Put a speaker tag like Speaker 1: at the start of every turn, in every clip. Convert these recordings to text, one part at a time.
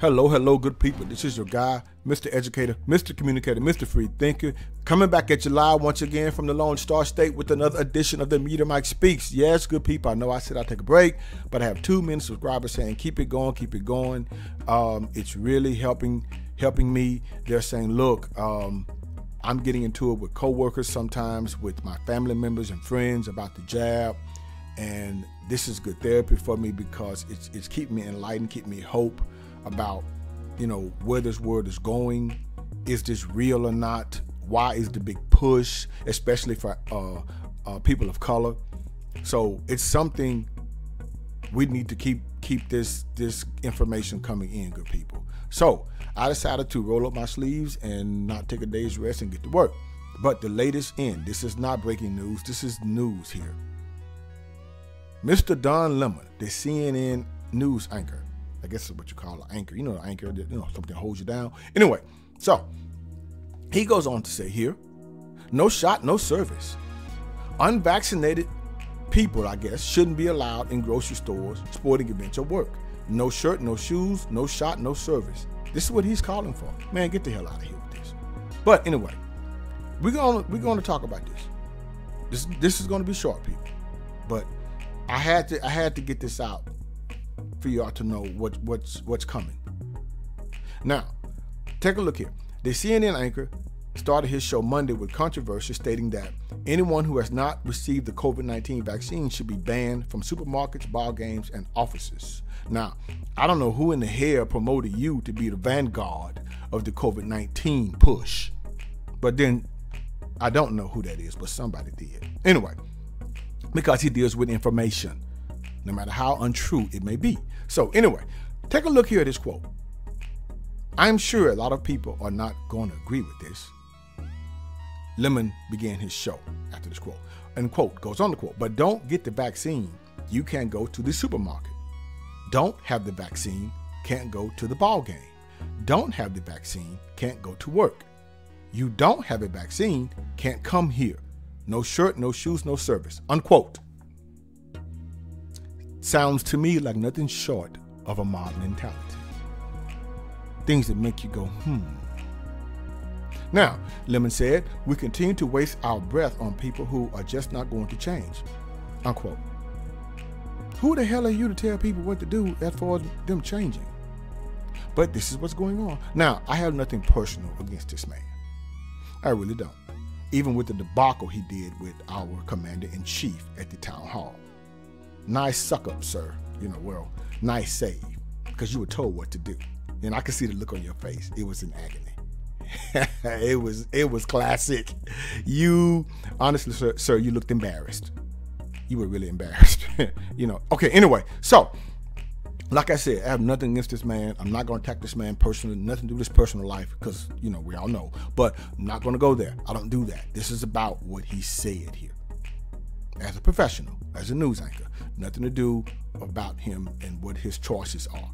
Speaker 1: Hello, hello, good people. This is your guy, Mr. Educator, Mr. Communicator, Mr. Free Thinker, coming back at you live once again from the Lone Star State with another edition of the Media Mic Speaks. Yes, good people. I know I said I'd take a break, but I have two million subscribers saying keep it going, keep it going. Um, it's really helping helping me. They're saying, look, um, I'm getting into it with coworkers sometimes, with my family members and friends about the jab, and this is good therapy for me because it's it's keeping me enlightened, keeping me hope about, you know, where this world is going. Is this real or not? Why is the big push, especially for uh, uh, people of color? So it's something we need to keep keep this this information coming in, good people. So I decided to roll up my sleeves and not take a day's rest and get to work. But the latest in, this is not breaking news. This is news here. Mr. Don Lemon, the CNN news anchor, I guess is what you call an anchor. You know, an anchor, you know, something holds you down. Anyway, so he goes on to say here no shot, no service. Unvaccinated people, I guess, shouldn't be allowed in grocery stores, sporting events, or work. No shirt, no shoes, no shot, no service. This is what he's calling for. Man, get the hell out of here with this. But anyway, we're gonna we're gonna talk about this. This this is gonna be short, people. But I had to I had to get this out for y'all to know what, what's what's coming. Now, take a look here. The CNN anchor started his show Monday with controversy stating that anyone who has not received the COVID 19 vaccine should be banned from supermarkets, ball games, and offices. Now, I don't know who in the hell promoted you to be the vanguard of the COVID 19 push, but then I don't know who that is, but somebody did. Anyway, because he deals with information, no matter how untrue it may be. So, anyway, take a look here at this quote. I'm sure a lot of people are not going to agree with this. Lemon began his show after this quote. And quote goes on the quote, but don't get the vaccine, you can't go to the supermarket. Don't have the vaccine, can't go to the ball game. Don't have the vaccine, can't go to work. You don't have a vaccine, can't come here. No shirt, no shoes, no service. Unquote sounds to me like nothing short of a mob mentality. Things that make you go, hmm. Now, Lemon said, we continue to waste our breath on people who are just not going to change. Unquote. Who the hell are you to tell people what to do as far as them changing? But this is what's going on. Now, I have nothing personal against this man. I really don't. Even with the debacle he did with our commander in chief at the town hall. Nice suck up, sir. You know, well, nice save. Because you were told what to do. And I could see the look on your face. It was in agony. it was it was classic. You honestly, sir, sir, you looked embarrassed. You were really embarrassed. you know. Okay, anyway, so like I said, I have nothing against this man. I'm not going to attack this man personally, nothing to do with his personal life, because, you know, we all know. But I'm not going to go there. I don't do that. This is about what he said here as a professional, as a news anchor. Nothing to do about him and what his choices are.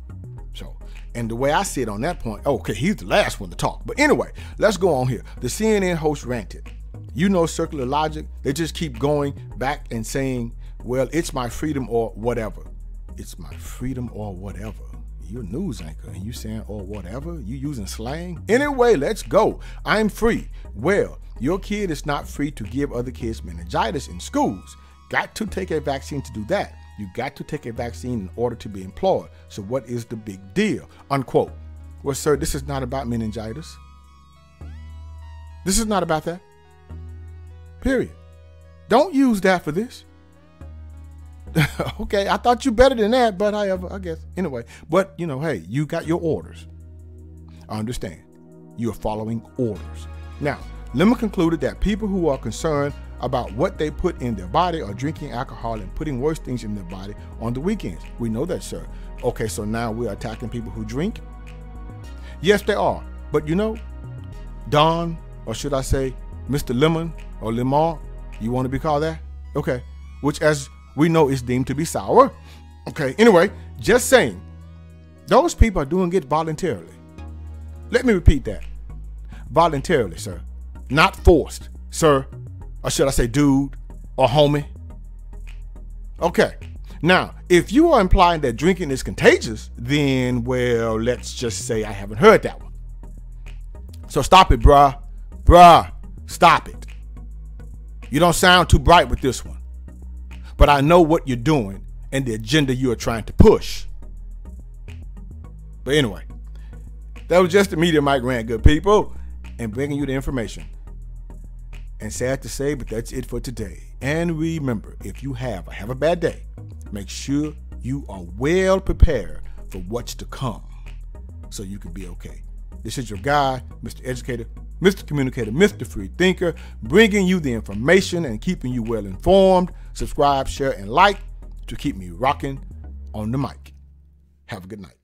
Speaker 1: So, and the way I see it on that point, oh, okay, he's the last one to talk. But anyway, let's go on here. The CNN host ranted. You know, circular logic, they just keep going back and saying, well, it's my freedom or whatever. It's my freedom or whatever. You're a news anchor and you saying or whatever. You using slang. Anyway, let's go. I'm free. Well, your kid is not free to give other kids meningitis in schools. Got to take a vaccine to do that. You got to take a vaccine in order to be employed. So what is the big deal? Unquote. Well, sir, this is not about meningitis. This is not about that. Period. Don't use that for this. okay, I thought you better than that, but I, I guess anyway. But you know, hey, you got your orders. I understand. You are following orders. Now, Lemon concluded that people who are concerned about what they put in their body are drinking alcohol and putting worse things in their body on the weekends. We know that, sir. Okay, so now we're attacking people who drink? Yes, they are. But you know, Don, or should I say, Mr. Lemon or Lemon, you want to be called that? Okay. Which, as we know, it's deemed to be sour. Okay, anyway, just saying, those people are doing it voluntarily. Let me repeat that voluntarily, sir not forced, sir, or should I say dude or homie? Okay. Now, if you are implying that drinking is contagious, then, well, let's just say I haven't heard that one. So stop it, bruh. Bruh, stop it. You don't sound too bright with this one. But I know what you're doing and the agenda you are trying to push. But anyway, that was just the Media Mic rant, good people, and bringing you the information. And sad to say, but that's it for today. And remember, if you have or have a bad day, make sure you are well prepared for what's to come so you can be okay. This is your guy, Mr. Educator, Mr. Communicator, Mr. Free Thinker, bringing you the information and keeping you well informed. Subscribe, share, and like to keep me rocking on the mic. Have a good night.